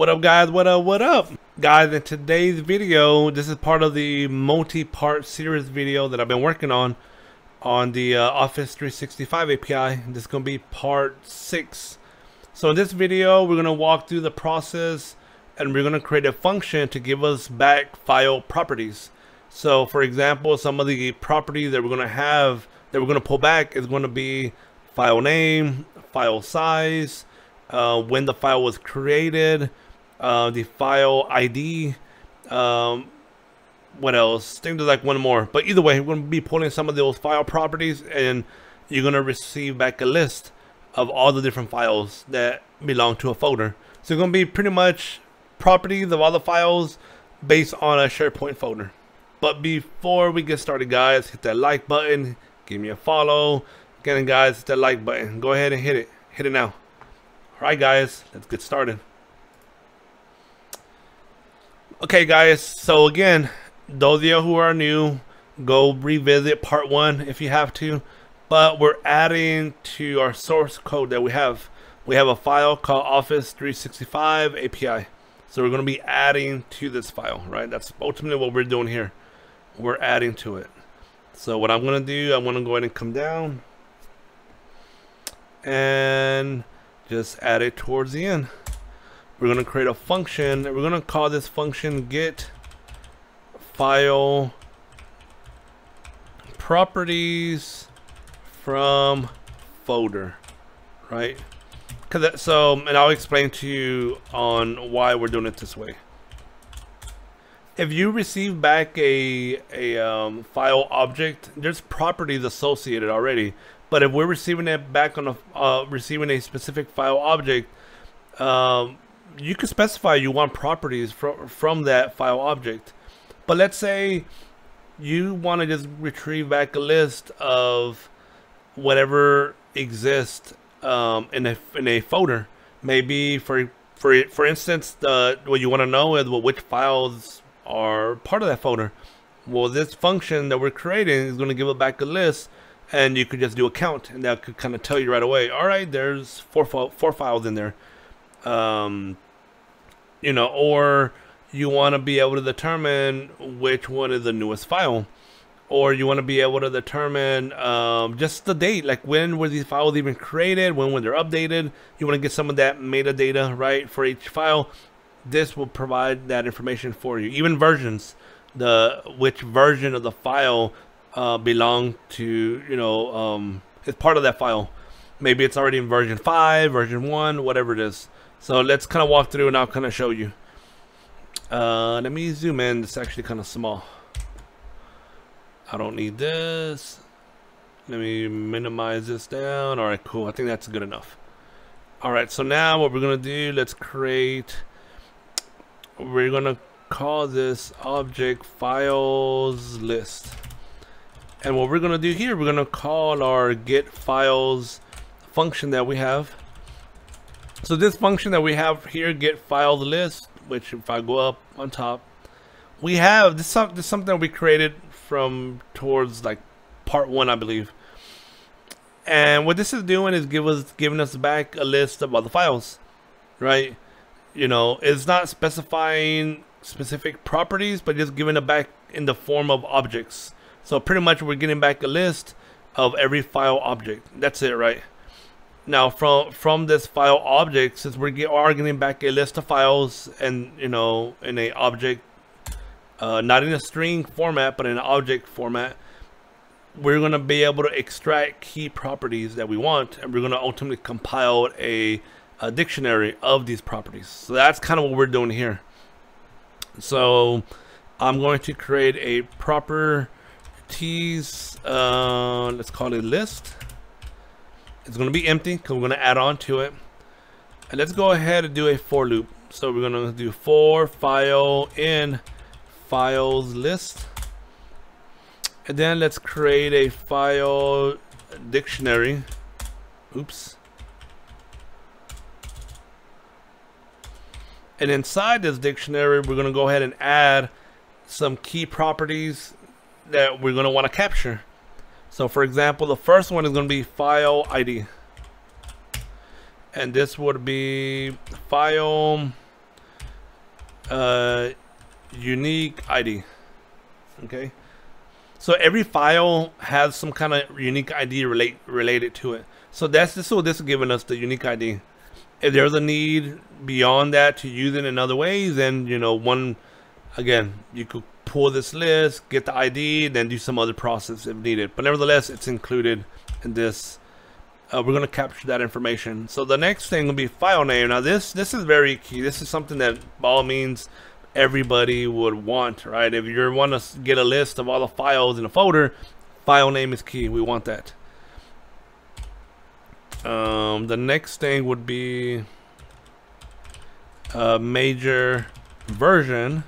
What up guys, what up, what up? Guys, in today's video, this is part of the multi-part series video that I've been working on on the uh, Office 365 API. This is going to be part 6. So in this video, we're going to walk through the process and we're going to create a function to give us back file properties. So for example, some of the properties that we're going to have that we're going to pull back is going to be file name, file size, uh, when the file was created, uh, the file ID, um, what else? I think there's like one more. But either way, we're going to be pulling some of those file properties and you're going to receive back a list of all the different files that belong to a folder. So it's going to be pretty much properties of all the files based on a SharePoint folder. But before we get started, guys, hit that like button, give me a follow. Again, guys, hit that like button. Go ahead and hit it. Hit it now. All right, guys, let's get started. Okay, guys, so again, those of you who are new, go revisit part one if you have to. But we're adding to our source code that we have. We have a file called Office 365 API. So we're going to be adding to this file, right? That's ultimately what we're doing here. We're adding to it. So what I'm going to do, I'm going to go ahead and come down and just add it towards the end we're going to create a function. We're going to call this function get file properties from folder right? Because so and I'll explain to you on why we're doing it this way. If you receive back a a um, file object there's properties associated already. But if we're receiving it back on a uh, receiving a specific file object um, you can specify you want properties from from that file object. But let's say you want to just retrieve back a list of whatever exists um, in a in a folder. Maybe for for for instance, the what you want to know is well, which files are part of that folder. Well, this function that we're creating is going to give it back a list, and you could just do a count, and that could kind of tell you right away. All right, there's four four files in there um, you know, or you want to be able to determine which one is the newest file, or you want to be able to determine um, just the date, like when were these files even created, when were they updated. You want to get some of that metadata right for each file. This will provide that information for you. Even versions, the which version of the file uh, belong to, you know, um, is part of that file. Maybe it's already in version 5, version 1, whatever it is. So let's kind of walk through and I'll kind of show you. Uh, let me zoom in. It's actually kind of small. I don't need this. Let me minimize this down. All right, cool. I think that's good enough. All right, so now what we're going to do, let's create, we're going to call this object files list. And what we're going to do here, we're going to call our get files function that we have so this function that we have here, get file list, which if I go up on top, we have this, this is something we created from towards like part one, I believe. And what this is doing is give us giving us back a list of all the files, right? You know, it's not specifying specific properties, but just giving it back in the form of objects. So pretty much we're getting back a list of every file object. That's it, right? Now from from this file object, since we're get, are getting back a list of files and you know in a object, uh, not in a string format, but in an object format, we're going to be able to extract key properties that we want, and we're going to ultimately compile a, a dictionary of these properties. So that's kind of what we're doing here. So I'm going to create a properties, uh, let's call it list. It's going to be empty because we're going to add on to it. And let's go ahead and do a for loop. So we're going to do for file in files list. And then let's create a file dictionary. Oops. And inside this dictionary, we're going to go ahead and add some key properties that we're going to want to capture. So for example, the first one is going to be file ID. And this would be file uh, unique ID. Okay. So every file has some kind of unique ID relate related to it. So that's this what this is giving us the unique ID. If there's a need beyond that to use it in other ways, then you know one again you could pull this list, get the ID, then do some other process if needed. But nevertheless, it's included in this. Uh, we're going to capture that information. So the next thing will be file name. Now this this is very key. This is something that by all means everybody would want, right? If you want to get a list of all the files in a folder, file name is key. We want that. Um, the next thing would be a major version.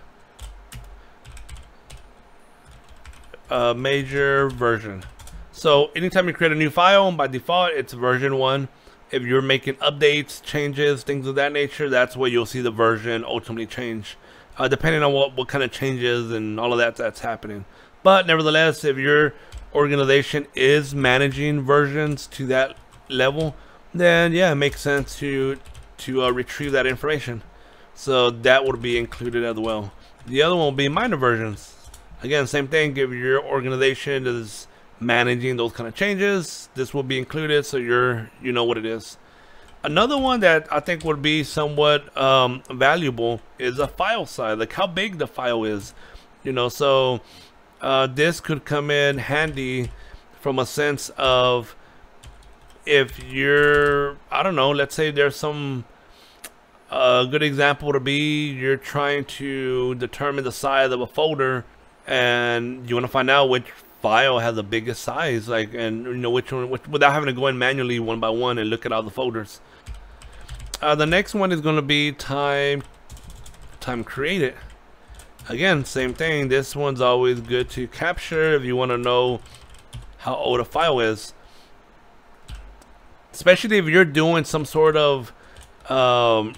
A major version. So anytime you create a new file, by default, it's version one. If you're making updates, changes, things of that nature, that's where you'll see the version ultimately change uh, depending on what, what kind of changes and all of that that's happening. But nevertheless, if your organization is managing versions to that level, then yeah, it makes sense to to uh, retrieve that information. So that would be included as well. The other one will be minor versions. Again, same thing. If your organization is managing those kind of changes, this will be included, so you're you know what it is. Another one that I think would be somewhat um, valuable is a file size, like how big the file is. You know, so uh, this could come in handy from a sense of if you're, I don't know, let's say there's some, a good example to be you're trying to determine the size of a folder and you want to find out which file has the biggest size, like, and you know which one, which, without having to go in manually one by one and look at all the folders. Uh, the next one is going to be time, time created. Again, same thing. This one's always good to capture if you want to know how old a file is. Especially if you're doing some sort of um,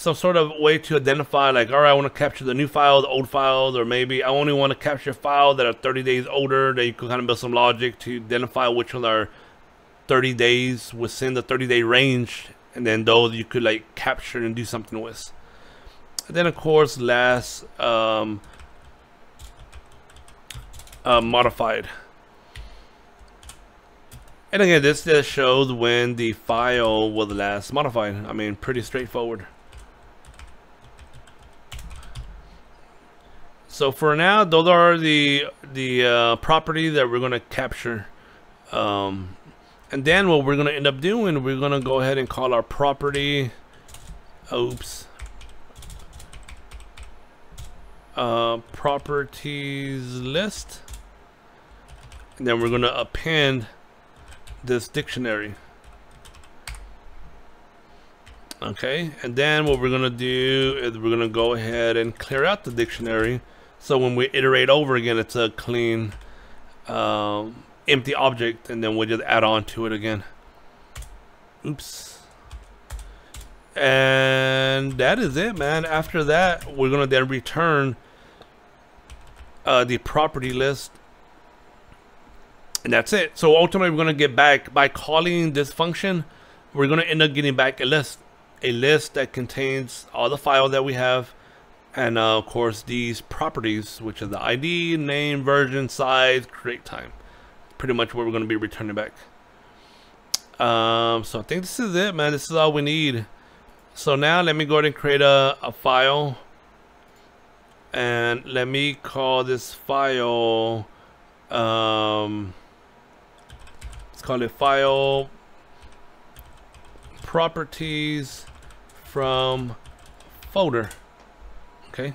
some sort of way to identify like all right I want to capture the new files old files or maybe I only want to capture files that are 30 days older that you can kind of build some logic to identify which ones are 30 days within the 30 day range and then those you could like capture and do something with. And then of course last um, uh, modified. And again this just shows when the file was last modified. I mean pretty straightforward So for now, those are the the uh, property that we're going to capture. Um, and then what we're going to end up doing, we're going to go ahead and call our property. Oops. Uh, properties list. And then we're going to append this dictionary. Okay, and then what we're going to do is we're going to go ahead and clear out the dictionary so when we iterate over again, it's a clean um, empty object and then we'll just add on to it again. Oops. And that is it, man. After that, we're going to then return uh, the property list. And that's it. So ultimately, we're going to get back, by calling this function, we're going to end up getting back a list. A list that contains all the files that we have and uh, of course these properties which are the ID name version size create time. Pretty much what we're going to be returning back. Um, so I think this is it man. This is all we need. So now let me go ahead and create a, a file. And let me call this file um, let's call it file properties from folder Okay.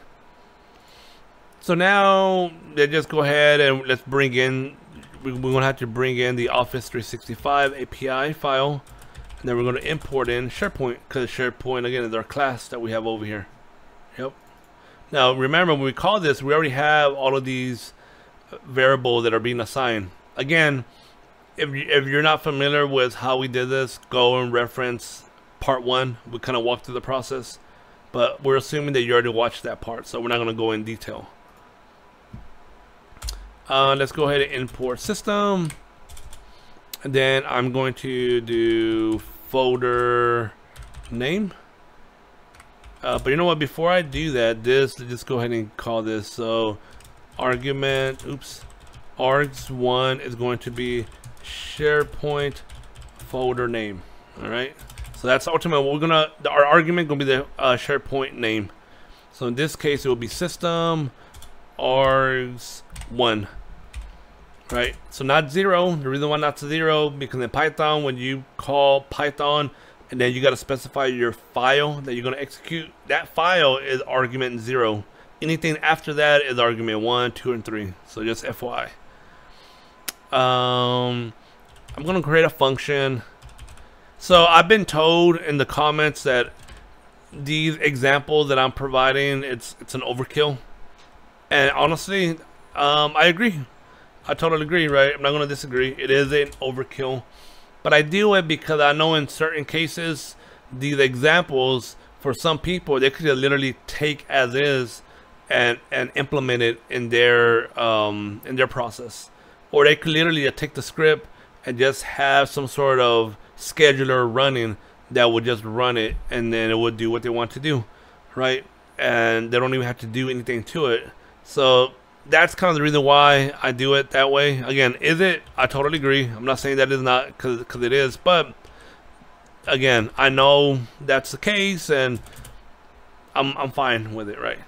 So now let's just go ahead and let's bring in, we're to have to bring in the Office 365 API file. And then we're to import in SharePoint because SharePoint again is our class that we have over here. Yep. Now remember when we call this, we already have all of these variables that are being assigned. Again, if, you, if you're not familiar with how we did this, go and reference part one. We kind of walk through the process. But we're assuming that you already watched that part, so we're not going to go in detail. Uh, let's go ahead and import system. And then I'm going to do folder name. Uh, but you know what? Before I do that, this just go ahead and call this. So argument, oops, args1 is going to be SharePoint folder name. All right. So that's ultimately we're gonna. Our argument gonna be the uh, SharePoint name. So in this case, it will be system args1 right? So not zero. The reason why not zero because in Python, when you call Python and then you got to specify your file that you're going to execute, that file is argument zero. Anything after that is argument one, two, and three. So just FYI. Um, I'm going to create a function. So I've been told in the comments that these examples that I'm providing, it's it's an overkill. And honestly, um, I agree. I totally agree, right? I'm not going to disagree. It is an overkill. But I do it because I know in certain cases, these examples, for some people, they could literally take as is and and implement it in their um, in their process. Or they could literally take the script and just have some sort of scheduler running that would just run it and then it would do what they want to do, right? And they don't even have to do anything to it. So that's kind of the reason why I do it that way. Again, is it? I totally agree. I'm not saying that is not because it is, but again, I know that's the case, and I'm I'm fine with it, right?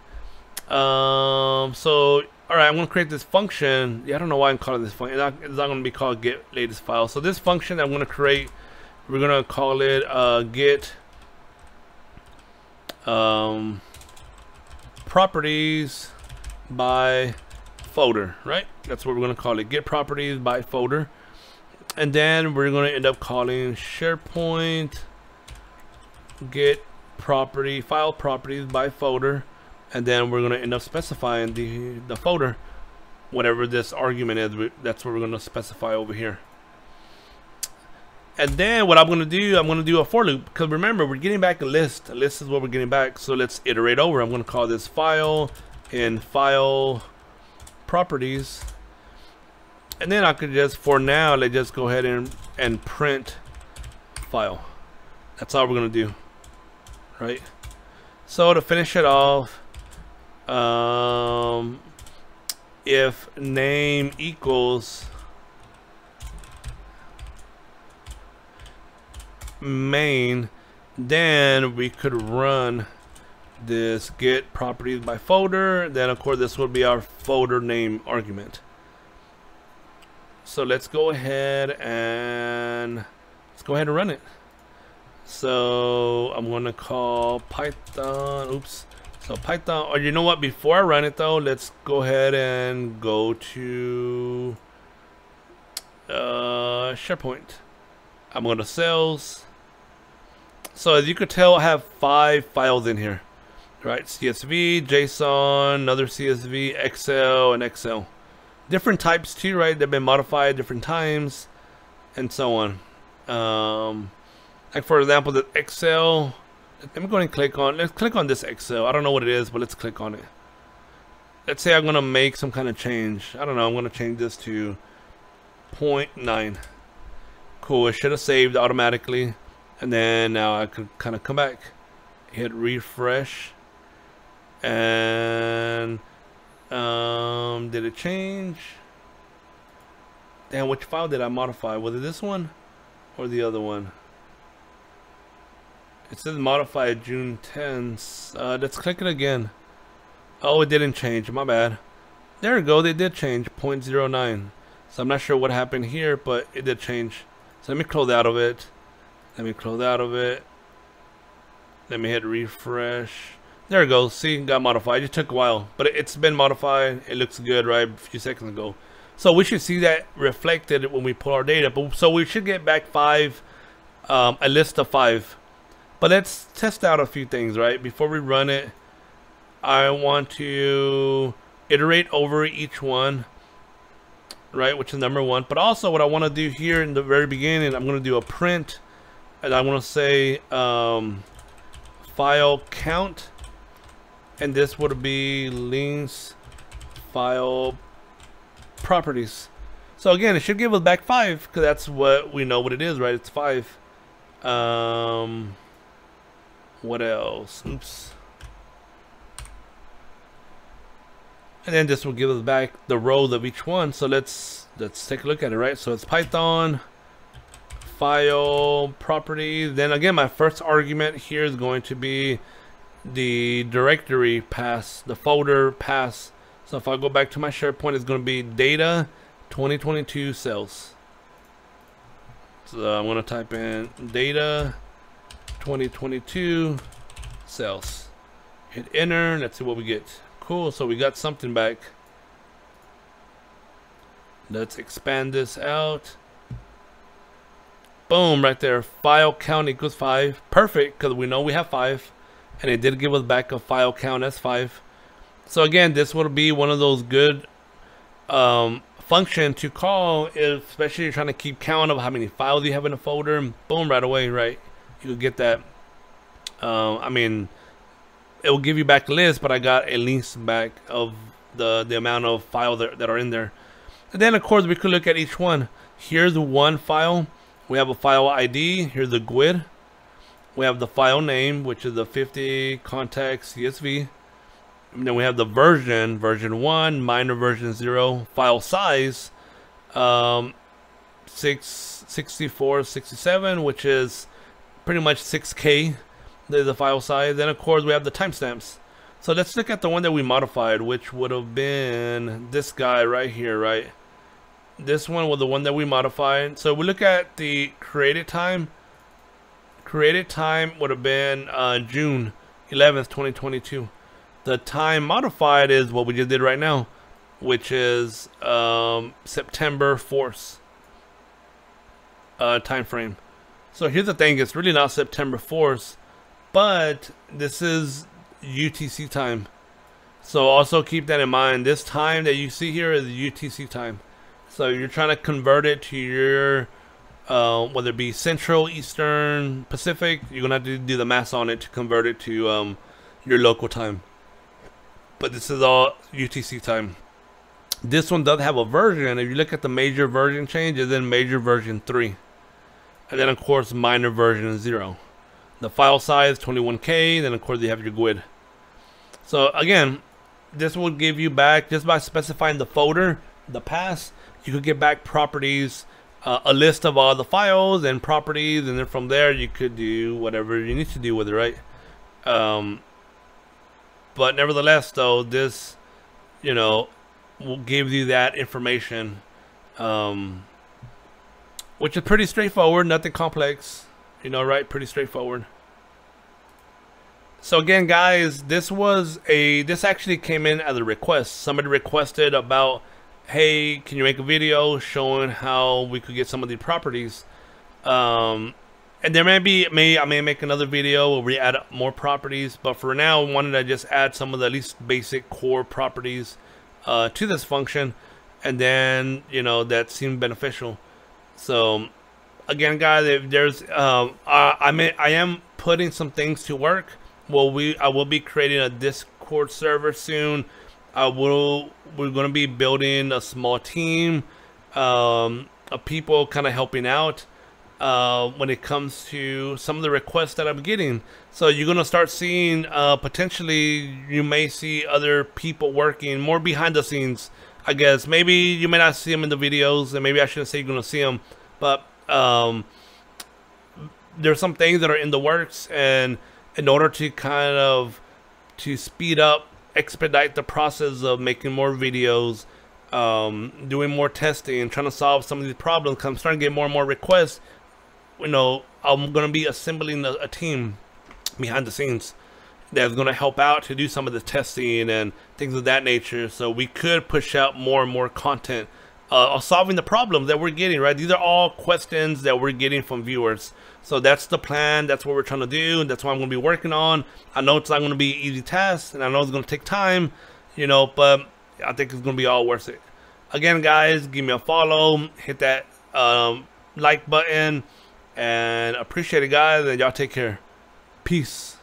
Um, so all right, I'm gonna create this function. Yeah, I don't know why I'm calling this function. It's not, not gonna be called get latest file. So this function I'm gonna create, we're gonna call it uh, get um, properties by folder, right? That's what we're going to call it. Get properties by folder. And then we're going to end up calling SharePoint get property file properties by folder. And then we're going to end up specifying the, the folder, whatever this argument is. That's what we're going to specify over here. And then what I'm going to do, I'm going to do a for loop. Because remember, we're getting back a list. A list is what we're getting back. So let's iterate over. I'm going to call this file in file properties and then I could just for now let's just go ahead and and print file that's all we're gonna do right so to finish it off um, if name equals main then we could run this get properties by folder. Then of course this would be our folder name argument. So let's go ahead and let's go ahead and run it. So I'm gonna call python oops so python or you know what before I run it though let's go ahead and go to uh, SharePoint I'm going to sales so as you could tell I have five files in here right? CSV, JSON, another CSV, Excel, and Excel. Different types too, right? They've been modified different times, and so on. Um, like for example, the Excel. Let me go and click on. Let's click on this Excel. I don't know what it is, but let's click on it. Let's say I'm gonna make some kind of change. I don't know. I'm gonna change this to 0.9. Cool. It should have saved automatically, and then now I could kind of come back, hit refresh and um, did it change? Damn, which file did I modify? Was it this one or the other one? It says modified June 10th. Uh, let's click it again. Oh, it didn't change. My bad. There we go. They did change 0.09. So I'm not sure what happened here, but it did change. So let me close out of it. Let me close out of it. Let me hit refresh. There it goes. See, got modified. It took a while, but it's been modified. It looks good, right? A few seconds ago. So we should see that reflected when we pull our data. But so we should get back five, um, a list of five. But let's test out a few things, right? Before we run it, I want to iterate over each one, right? Which is number one. But also what I want to do here in the very beginning, I'm going to do a print, and I want to say um, file count and this would be links file properties so again it should give us back five because that's what we know what it is right it's five um what else? Oops. And then this will give us back the rows of each one. So let's let's take a look at it, right? So it's Python file property. Then again, my first argument here is going to be the directory pass, the folder pass. So if I go back to my SharePoint, it's going to be data 2022 sales. So I'm going to type in data 2022 sales. Hit enter. Let's see what we get. Cool. So we got something back. Let's expand this out. Boom, right there. File count equals 5. Perfect, because we know we have 5. And it did give us back a file count as 5. So again, this would be one of those good um, function to call, especially you're trying to keep count of how many files you have in a folder. Boom, right away, right? You could get that. Uh, I mean, it will give you back a list, but I got a list back of the, the amount of files that, that are in there. And then, of course, we could look at each one. Here's one file. We have a file ID. Here's the GUID. We have the file name, which is the 50 context CSV. And then we have the version, version 1, minor version 0. File size, um, 6, 64, 67, which is pretty much 6K there's the file size. Then of course we have the timestamps. So let's look at the one that we modified, which would have been this guy right here, right? This one was the one that we modified. So we look at the created time. Created time would have been uh, June 11th, 2022. The time modified is what we just did right now, which is um, September 4th uh, time frame. So here's the thing, it's really not September 4th but this is UTC time. So also keep that in mind. This time that you see here is UTC time. So you're trying to convert it to your, uh, whether it be Central, Eastern, Pacific, you're going to have to do the math on it to convert it to um, your local time. But this is all UTC time. This one does have a version. If you look at the major version change, it's in major version 3. And then, of course, minor version is 0 the file size 21k then of course you have your GUID. So again this will give you back just by specifying the folder the pass you could get back properties uh, a list of all the files and properties and then from there you could do whatever you need to do with it right? Um, but nevertheless though this you know will give you that information um, which is pretty straightforward nothing complex you know, right? Pretty straightforward. So again, guys, this was a this actually came in as a request. Somebody requested about, hey, can you make a video showing how we could get some of the properties? Um, and there may be may I may make another video where we add more properties, but for now, I wanted to just add some of the least basic core properties uh, to this function, and then you know that seemed beneficial. So again, guys, if there's, um, uh, I mean, I am putting some things to work. Well, we, I will be creating a Discord server soon. I will, we're going to be building a small team, um, of people kind of helping out, uh, when it comes to some of the requests that I'm getting. So you're going to start seeing, uh, potentially you may see other people working more behind the scenes. I guess maybe you may not see them in the videos and maybe I shouldn't say you're going to see them, but um, there's some things that are in the works, and in order to kind of to speed up, expedite the process of making more videos, um, doing more testing, trying to solve some of these problems. I'm starting to get more and more requests. You know, I'm gonna be assembling a, a team behind the scenes that's going to help out to do some of the testing and things of that nature. So we could push out more and more content uh, solving the problems that we're getting, right? These are all questions that we're getting from viewers. So that's the plan. That's what we're trying to do. That's what I'm going to be working on. I know it's not going to be easy task, and I know it's going to take time, you know, but I think it's going to be all worth it. Again, guys, give me a follow. Hit that um, like button. And appreciate it, guys. And y'all take care. Peace.